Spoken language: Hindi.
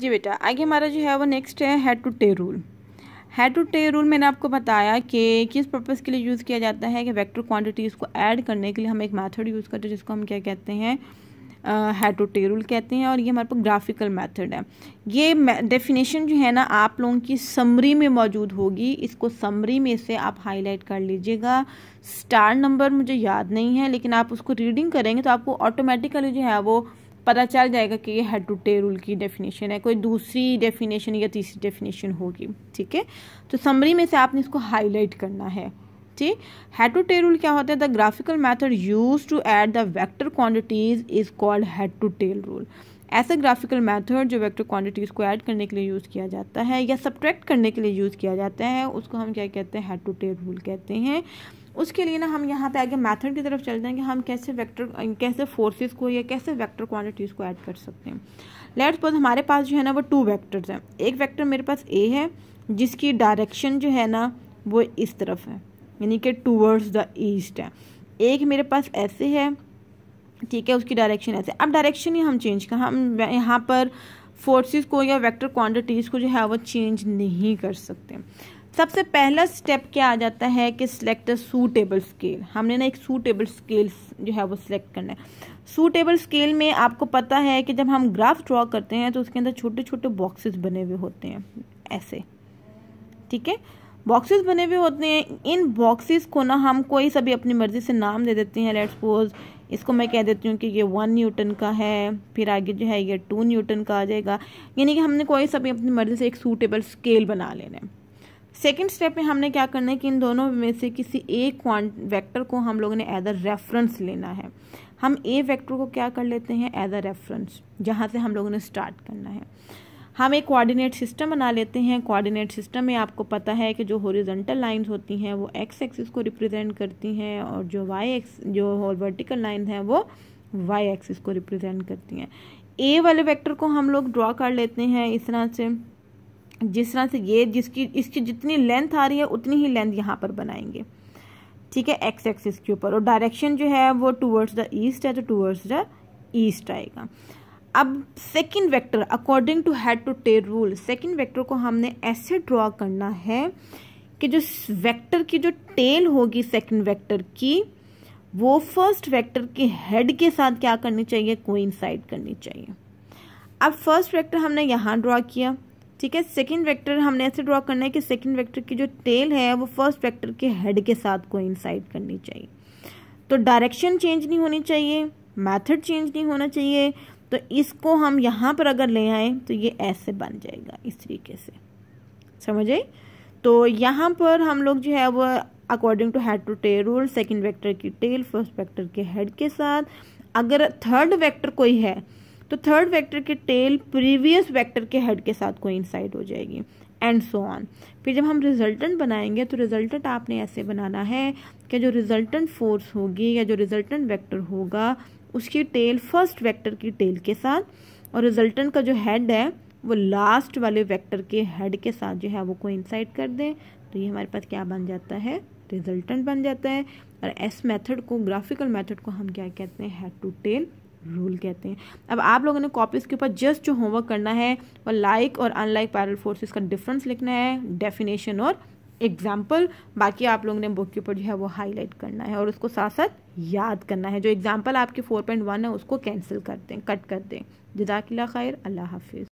जी बेटा, आगे हमारा जो है वो नेक्स्ट है head to tail rule head to tail rule मैंने आपको बताया कि किस पर्पज़ के लिए यूज़ किया जाता है कि वेक्टर क्वांटिटीज़ को ऐड करने के लिए हम एक मेथड यूज़ करते हैं, जिसको हम क्या कहते हैं हेड टू टे रूल कहते हैं, और ये हमारे पास ग्राफिकल मेथड है. ये डेफिनेशन जो है ना, आप लोगों की समरी में मौजूद होगी. इसको समरी में से आप हाईलाइट कर लीजिएगा. स्टार नंबर मुझे याद नहीं है, लेकिन आप उसको रीडिंग करेंगे तो आपको ऑटोमेटिकली जो है वो पता चल जाएगा कि ये हेड टू टे रूल की डेफिनेशन है, कोई दूसरी डेफिनेशन या तीसरी डेफिनेशन होगी, ठीक है? तो समरी में से आपने इसको हाईलाइट करना है, ठीक? हेड टू टे रूल क्या होता है? The graphical method used to add the vector quantities is called head to tail rule ऐसा ग्राफिकल मेथड जो वेक्टर क्वांटिटीज़ को ऐड करने के लिए यूज़ किया जाता है या सब्ट्रैक्ट करने के लिए यूज़ किया जाता है, उसको हम क्या कहते हैं? हेड टू टेल रूल कहते हैं। उसके लिए ना हम यहाँ पे आगे मेथड की तरफ़ चलते हैं कि हम कैसे वेक्टर कैसे फोर्सेस को या कैसे वेक्टर क्वांटिटीज़ को ऐड कर सकते हैं। लेट्स सपोज़ हमारे पास जो है ना वो टू वेक्टर्स हैं। एक वेक्टर मेरे पास ए है, जिसकी डायरेक्शन जो है ना वो इस तरफ़ है, यानी कि टूवर्ड्स द ईस्ट है। एक मेरे पास ऐसे है, ठीक है, उसकी डायरेक्शन ऐसे। अब डायरेक्शन ही हम चेंज कर। हम यहाँ पर फोर्सेस को या वेक्टर क्वांटिटीज़ को जो है वो चेंज नहीं कर सकते। सबसे पहला स्टेप क्या आ जाता है कि सिलेक्ट सूटेबल स्केल हमने ना एक सूटेबल स्केल जो है वो सिलेक्ट करना है। सूटेबल स्केल में आपको पता है कि जब हम ग्राफ ड्रॉ करते हैं तो उसके अंदर छोटे छोटे बॉक्सेस बने हुए होते हैं, ऐसे। ठीक है? बॉक्सेस बने हुए होते हैं। इन बॉक्सेस को ना हम कोई सभी अपनी मर्ज़ी से नाम दे देते हैं लेट्स सपोज़ इसको मैं कह देती हूँ कि ये वन न्यूटन का है, फिर आगे जो है ये टू न्यूटन का आ जाएगा। यानी कि हमने कोई सभी अपनी मर्ज़ी से एक सूटेबल स्केल बना लेना है। सेकेंड स्टेप में हमने क्या करना है कि इन दोनों में से किसी एक वेक्टर को हम लोगों ने एज अ रेफरेंस लेना है। हम ए वेक्टर को क्या कर लेते हैं? एज अ रेफरेंस जहाँ से हम लोगों ने स्टार्ट करना है। हम एक कोऑर्डिनेट सिस्टम बना लेते हैं। कोऑर्डिनेट सिस्टम में आपको पता है कि जो हॉरिजॉन्टल लाइंस होती हैं, वो एक्स एक्सिस को रिप्रेजेंट करती हैं और जो वाई एक्स जो वर्टिकल लाइन हैं, वो वाई एक्सिस को रिप्रेजेंट करती हैं। ए वाले वेक्टर को हम लोग ड्रॉ कर लेते हैं। इस तरह से जिस तरह से ये जिसकी, इसकी जितनी लेंथ आ रही है, उतनी ही लेंथ यहाँ पर बनाएँगे। ठीक है एक्स एक्सिस के ऊपर। और डायरेक्शन जो है, वो टूवर्ड्स द ईस्ट है तो टूवर्ड्स द ईस्ट आएगा। अब second vector according to head to tail rule second vector को हमने ऐसे ड्रॉ करना है कि जो वेक्टर की जो टेल होगी सेकंड वेक्टर की, वो फ़र्स्ट वेक्टर के हेड के साथ क्या करनी चाहिए? कोइंसाइड करनी चाहिए। अब फ़र्स्ट वेक्टर हमने यहाँ ड्रॉ किया। ठीक है सेकंड वेक्टर हमने ऐसे ड्रॉ करना है कि सेकंड वेक्टर की जो टेल है, वो फ़र्स्ट वेक्टर के हेड के साथ कोइंसाइड करनी चाहिए। तो डायरेक्शन चेंज नहीं होनी चाहिए मेथड चेंज नहीं होना चाहिए तो इसको हम यहाँ पर अगर ले आए तो ये ऐसे बन जाएगा इस तरीके से। समझ आई? तो यहाँ पर हम लोग जो है, वो according to head to tail rule second vector की टेल फ़र्स्ट वेक्टर के हेड के साथ। अगर थर्ड वेक्टर कोई है तो थर्ड वेक्टर के टेल प्रीवियस वेक्टर के हेड के साथ कोई इंसाइड हो जाएगी एंड सो ऑन फिर जब हम रिजल्टेंट बनाएँगे तो रिजल्टेंट आपने ऐसे बनाना है कि जो रिजल्टेंट फोर्स होगी या जो रिजल्टेंट वेक्टर होगा, उसकी टेल फ़र्स्ट वेक्टर की टेल के साथ, और रिजल्टेंट का जो हेड है, वो लास्ट वाले वेक्टर के हेड के साथ जो है, वो को इंसाइड कर दें तो ये हमारे पास क्या बन जाता है? रिजल्टेंट बन जाता है। और एस मेथड को ग्राफिकल मेथड को हम क्या कहते हैं? हेड टू टेल रूल कहते हैं। अब आप लोगों ने कॉपीज़ के ऊपर जस्ट जो होमवर्क करना है, और लाइक और अनलाइक पैरल फोर्सेस का डिफरेंस लिखना है डेफिनेशन और एग्ज़ाम्पल बाकी आप लोगों ने बुक के ऊपर जो है वो हाईलाइट करना है, और उसको साथ साथ याद करना है। जो एग्ज़ाम्पल आपके फोर पॉइंट वन है, उसको कैंसिल कर दें कट कर दें। जदाकिल्ला खैर, अल्लाह हाफिज़।